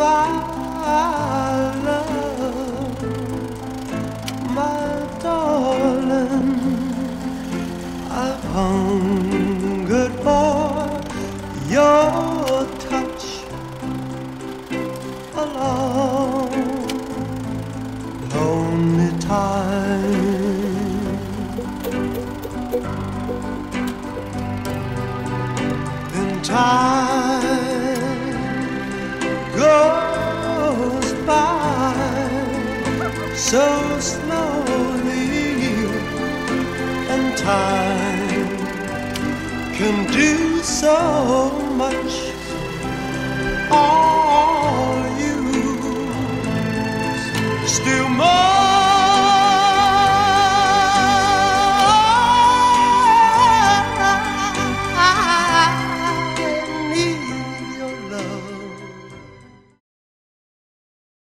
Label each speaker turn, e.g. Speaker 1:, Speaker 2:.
Speaker 1: my love, my darling. I've hungered for your touch a lonely time. Then time goes by so slowly, and time can do so much. All you still more.